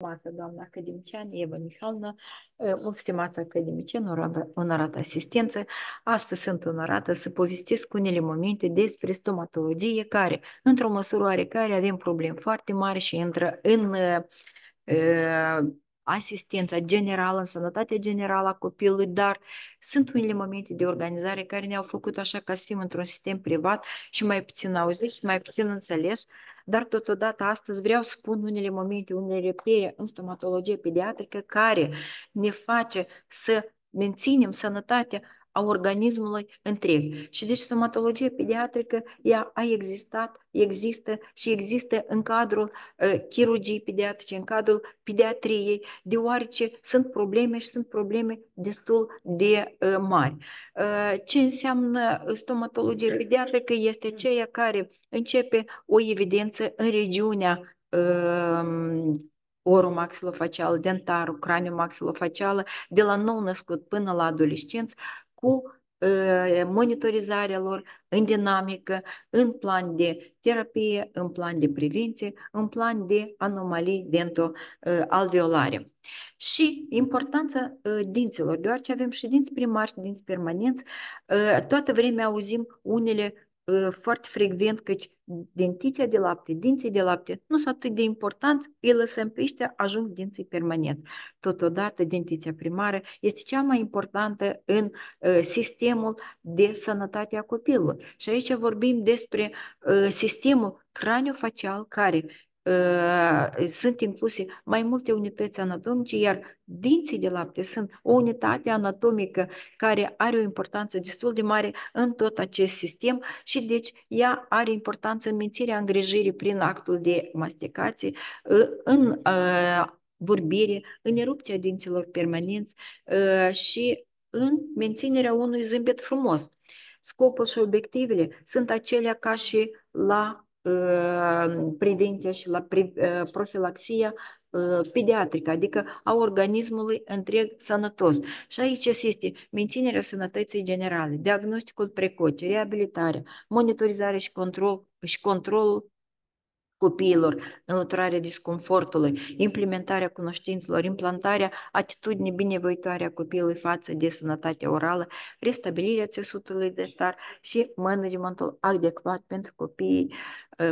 Stimată doamna academician Eva Mihalna, mult stimați academicieni, onorată asistență, astăzi sunt onorată să povestesc unele momente despre stomatologie care, într-o măsură oarecare, avem probleme foarte mari și intră în uh, asistența generală, în sănătatea generală a copilului, dar sunt unele momente de organizare care ne-au făcut așa ca să fim într-un sistem privat și mai puțin auzit și mai puțin înțeles, dar totodată astăzi vreau să spun unele momente, unele repere în stomatologie pediatrică care ne face să menținem sănătatea a organismului întreg. Și deci stomatologia pediatrică, ea a existat, există și există în cadrul uh, chirurgiei pediatrice, în cadrul pediatriei, deoarece sunt probleme și sunt probleme destul de uh, mari. Uh, ce înseamnă stomatologie pediatrică este ceea care începe o evidență în regiunea uh, oromaxilofacială, dentarul, craniomaxilofacială, de la nou născut până la adolescență, cu monitorizarea lor în dinamică, în plan de terapie, în plan de prevenție, în plan de anomalii dento-alveolare. Și importanța dinților, deoarece avem și dinți primari și dinți permanenți, toată vremea auzim unele foarte frecvent căci dentiția de lapte, dinții de lapte nu sunt atât de importanți, îi lăsăm pe ăștia, ajung dinții permanent. Totodată, dentiția primară este cea mai importantă în uh, sistemul de sănătate a copilului. Și aici vorbim despre uh, sistemul craniofacial care Uh, sunt incluse mai multe unități anatomice, iar dinții de lapte sunt o unitate anatomică care are o importanță destul de mare în tot acest sistem și deci ea are importanță în menținerea îngrijirii prin actul de masticație, uh, în uh, vorbire, în erupția dinților permanenți și în menținerea unui zâmbet frumos. Scopul și obiectivele sunt acelea ca și la prevenția și la profilaxia pediatrică, adică a organismului întreg sănătos. Și aici este menținerea sănătății generale, diagnosticul precoce, reabilitarea, monitorizarea și, control, și controlul copiilor, înlăturarea disconfortului, implementarea cunoștințelor, implantarea atitudinii binevoitoare a copilului față de sănătatea orală, restabilirea țesutului de star și managementul adecvat pentru copiii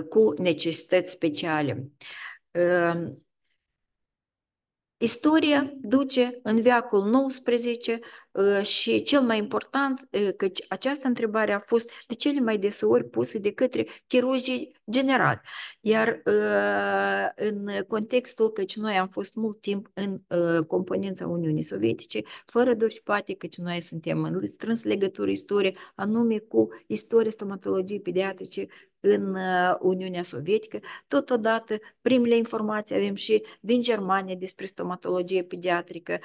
cu necesități speciale. Istoria duce în veacul XIX și cel mai important, că această întrebare a fost de cele mai deseori puse de către chirurgii generali. Iar în contextul că noi am fost mult timp în componența Uniunii Sovietice, fără doși poate că noi suntem în strâns legătură istorie, anume cu istoria stomatologiei pediatrice în Uniunea Sovietică. Totodată, primele informații avem și din Germania despre stomatologie pediatrică.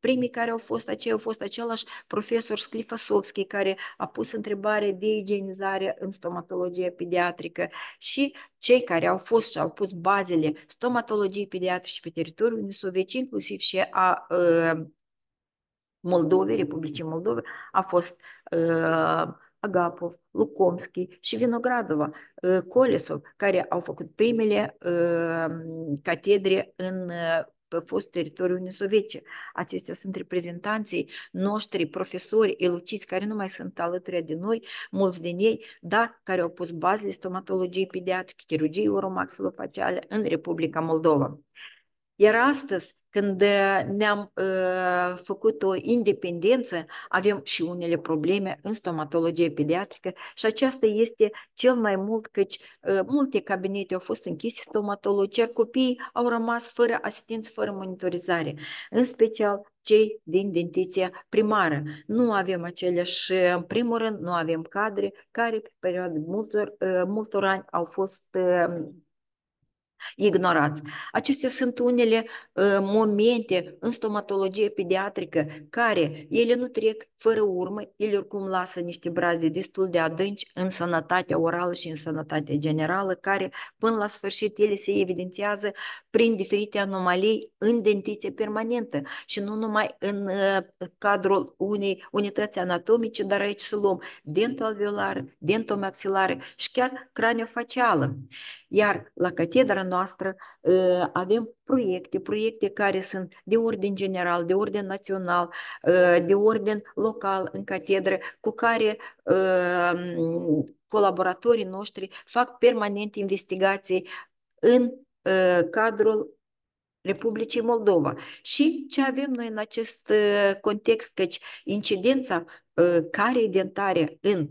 Primii care au fost aceia au fost același profesor Sklifasovski care a pus întrebare de igienizare în stomatologie pediatrică și cei care au fost și au pus bazele stomatologiei pediatrice pe teritoriul Uniunii Sovietice, inclusiv și a Moldovei, Republicii Moldove, a fost uh, Agapov, Lukomski și Vinogradova, Kolesov, care au făcut primele catedre în pe fost teritoriul Uniunii Sovietice. Acestea sunt reprezentanții noștri, profesori eluciți, care nu mai sunt alături de noi, mulți din ei, dar care au pus bazele stomatologiei pediatrice, chirurgiei oromaxilofaciale în Republica Moldova. Iar astăzi, când ne-am uh, făcut o independență, avem și unele probleme în stomatologie pediatrică și aceasta este cel mai mult căci uh, multe cabinete au fost închise stomatologi, iar copiii au rămas fără asistență, fără monitorizare, în special cei din dentiția primară. Nu avem aceleași, în primul rând, nu avem cadre care pe perioada multor, uh, multor ani au fost uh, ignorați. Acestea sunt unele uh, momente în stomatologie pediatrică care ele nu trec fără urmă, ele oricum lasă niște braze destul de adânci în sănătatea orală și în sănătatea generală, care până la sfârșit ele se evidențiază prin diferite anomalii în dentiție permanentă și nu numai în uh, cadrul unei unități anatomice, dar aici să luăm dentoalveolară, dentomaxilară și chiar craniofacială. Iar la catedra noastră avem proiecte, proiecte care sunt de ordin general, de ordin național, de ordin local în catedră, cu care colaboratorii noștri fac permanent investigații în cadrul Republicii Moldova. Și ce avem noi în acest context, căci incidența carei dentare în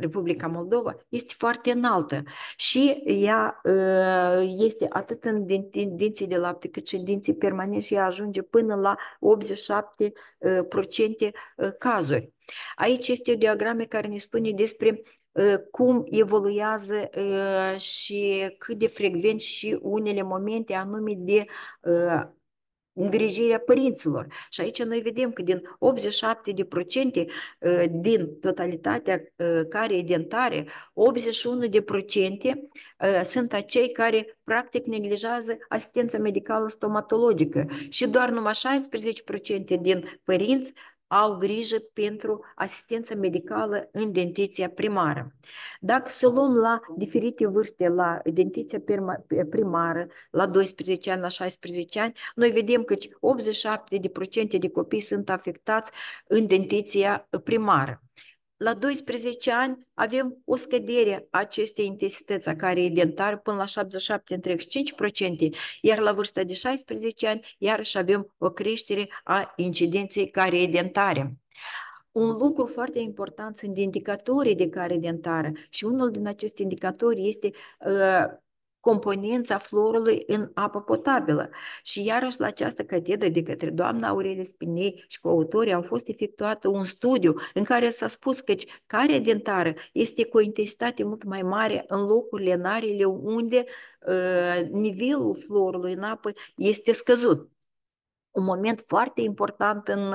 Republica Moldova este foarte înaltă și ea este atât în dinții de lapte cât și în dinții permanenți și ea ajunge până la 87% cazuri. Aici este o diagramă care ne spune despre cum evoluează și cât de frecvent și unele momente anume de îngrijirea părinților. Și aici noi vedem că din 87% din totalitatea care dentare, 81% sunt acei care practic neglijează asistența medicală stomatologică și doar numai 16% din părinți au grijă pentru asistență medicală în dentiția primară. Dacă să luăm la diferite vârste, la dentiția primară, la 12 ani, la 16 ani, noi vedem că 87% de copii sunt afectați în dentiția primară la 12 ani avem o scădere a acestei intensități a carei dentare până la 77,5%, iar la vârsta de 16 ani iarăși avem o creștere a incidenței carei dentare. Un lucru foarte important sunt indicatorii de care dentară și unul din aceste indicatori este uh, componența florului în apă potabilă. Și iarăși la această catedră de către doamna Aurelie Spinei și coautorii au fost efectuat un studiu în care s-a spus că carea dentară este cu o intensitate mult mai mare în locurile, în areile unde uh, nivelul florului în apă este scăzut un moment foarte important în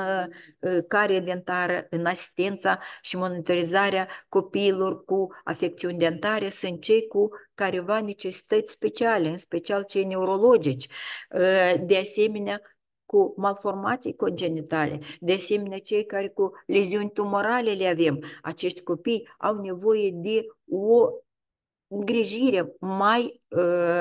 care dentară, în asistența și monitorizarea copiilor cu afecțiuni dentare sunt cei cu careva necesități speciale, în special cei neurologici. De asemenea, cu malformații congenitale, de asemenea cei care cu leziuni tumorale le avem. Acești copii au nevoie de o îngrijire mai uh,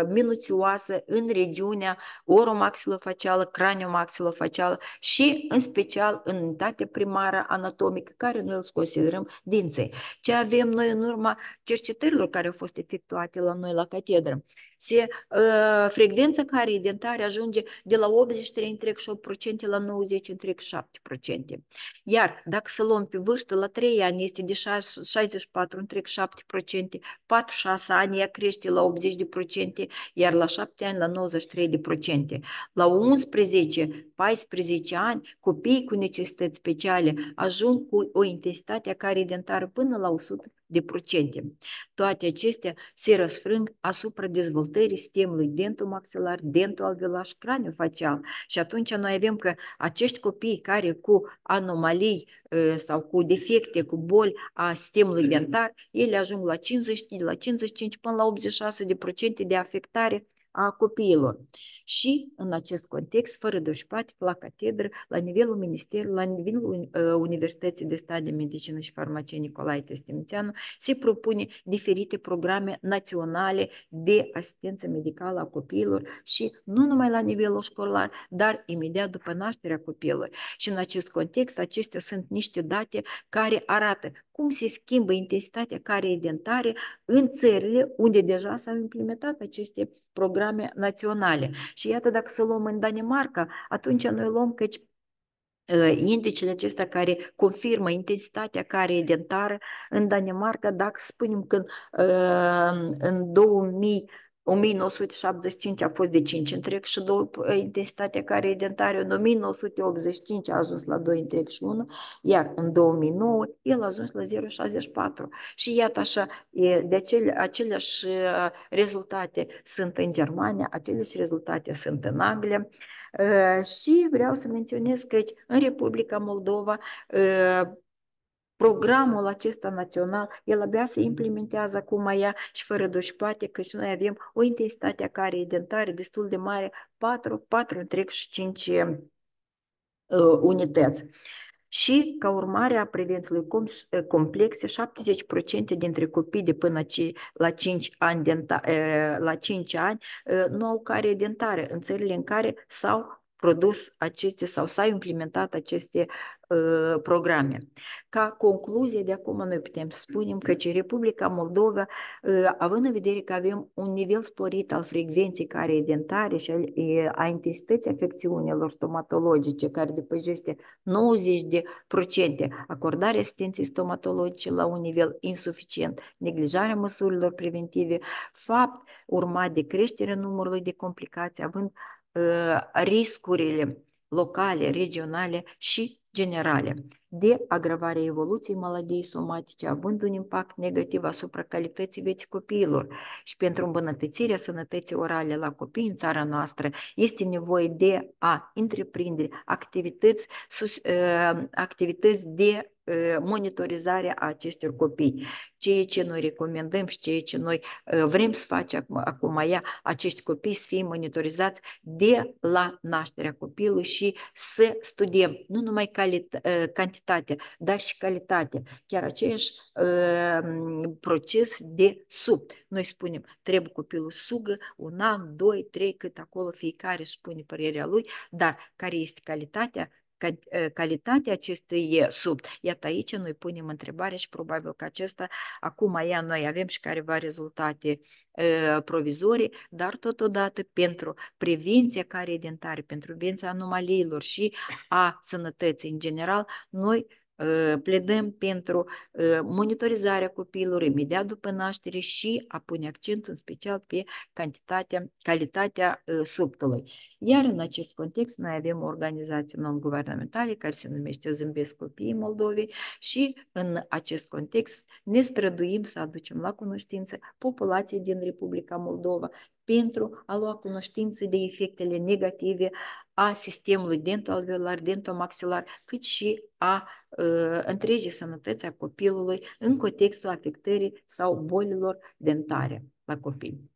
minuțioasă în regiunea oromaxilofacială, craniomaxilofacială și în special în unitatea primară anatomică care noi îl considerăm dinței. Ce avem noi în urma cercetărilor care au fost efectuate la noi la catedră? Se, uh, frecvența care dentare ajunge de la 83,8% la 90,7%. Iar dacă să luăm pe vârstă, la 3 ani este de 64,7%, 4-6 ani ea crește la 80%, iar la 7 ani la 93%. La 11-14 ani, copiii cu necesități speciale ajung cu o intensitate a care dentară până la 100 de procente. Toate acestea se răsfrâng asupra dezvoltării sistemului dentomaxilar, dentoalveolar și craniofacial. Și atunci noi avem că acești copii care cu anomalii sau cu defecte, cu boli a sistemului dentar, ele ajung la 50, la 55 până la 86% de procente de afectare a copiilor. Și în acest context, fără doșpatic, la catedră, la nivelul Ministerului, la nivelul uh, Universității de Stat de Medicină și Farmacie Nicolae Testimițeanu, se propune diferite programe naționale de asistență medicală a copiilor și nu numai la nivelul școlar, dar imediat după nașterea copilului. Și în acest context, acestea sunt niște date care arată cum se schimbă intensitatea carei dentare în țările unde deja s-au implementat aceste programe naționale. Și iată, dacă să luăm în Danemarca, atunci noi luăm că indicele acesta care confirmă intensitatea care e dentară în Danemarca, dacă spunem că în 2000 1975 a fost de 5 întreg și după intensitatea care e dentară în 1985 a ajuns la 2 întreg și 1, iar în 2009 el a ajuns la 0,64. Și iată așa, de acele, aceleași rezultate sunt în Germania, aceleași rezultate sunt în Anglia. Și vreau să menționez că în Republica Moldova programul acesta național, el abia se implementează acum ea și fără doșpate, că și noi avem o intensitate a carei dentare destul de mare, 4, 4 întreg și 5 uh, unități. Și, ca urmare a prevenției complexe, 70% dintre copii de până la 5 ani, denta, la 5 ani nu au carie dentară în țările în care s-au produs aceste sau s-au implementat aceste uh, programe. Ca concluzie, de acum noi putem spune că ce Republica Moldova, uh, având în vedere că avem un nivel sporit al frecvenței care dentare și a intensității afecțiunilor stomatologice care depășește 90 de procente, acordarea asistenței stomatologice la un nivel insuficient, neglijarea măsurilor preventive, fapt urmat de creșterea numărului de complicații, având riscurile locale, regionale și generale de agravarea evoluției maladiei somatice, având un impact negativ asupra calității vieții copiilor. Și pentru îmbunătățirea sănătății orale la copii în țara noastră este nevoie de a întreprinde activități, activități de monitorizarea acestor copii. Ceea ce noi recomandăm și ceea ce noi vrem să facem acum ea, acești copii să fie monitorizați de la nașterea copilului și să studiem nu numai cantitate, dar și calitate. Chiar aceeași proces de sub. Noi spunem, trebuie copilul sugă un an, doi, trei, cât acolo fiecare spune părerea lui, dar care este calitatea, calitatea acestui sub. Iată aici noi punem întrebare și probabil că acesta acum ea noi avem și careva rezultate provizorii, dar totodată pentru prevenția care dentare, pentru prevenția anomaliilor și a sănătății în general, noi pledăm pentru monitorizarea copilului imediat după naștere și a pune accentul în special pe cantitatea, calitatea subtului. Iar în acest context noi avem o organizație non-guvernamentale care se numește Zâmbesc Copiii Moldovei și în acest context ne străduim să aducem la cunoștință populației din Republica Moldova pentru a lua cunoștință de efectele negative a sistemului dentoalveolar, dentomaxilar, cât și a uh, întregii sănătăți a copilului în contextul afectării sau bolilor dentare la copii.